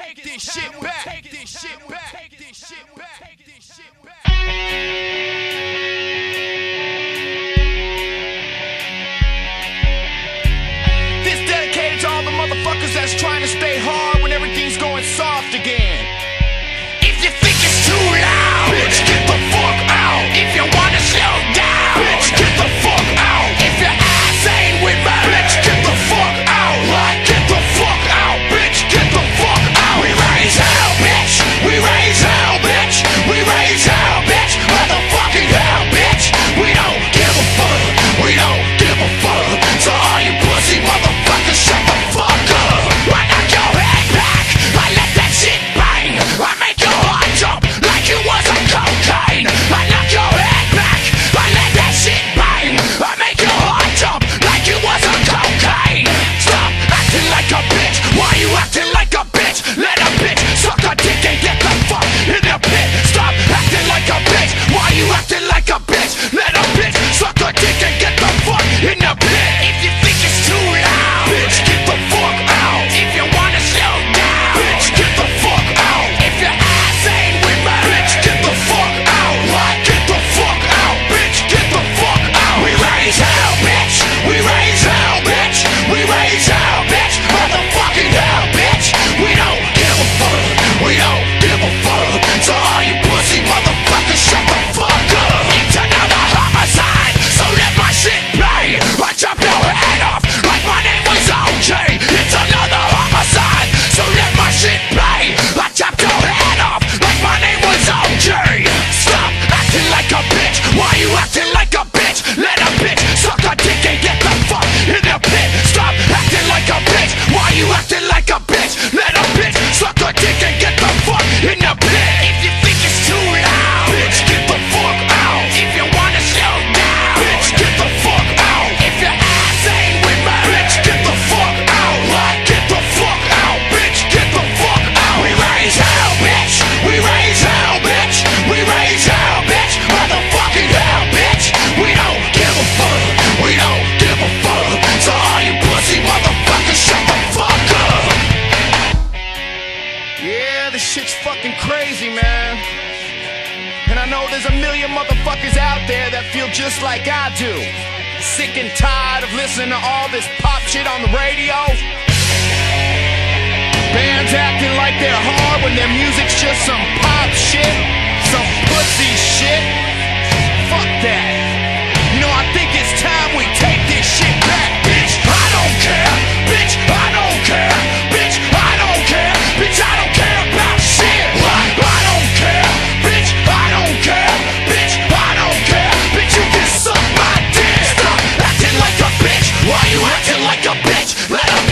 take this shit back. Take this shit back. Take this shit back. Take this shit back. shit's fucking crazy, man. And I know there's a million motherfuckers out there that feel just like I do. Sick and tired of listening to all this pop shit on the radio. Bands acting like they're hard when their music's just some pop shit, some pussy shit. Fuck that. Let's go!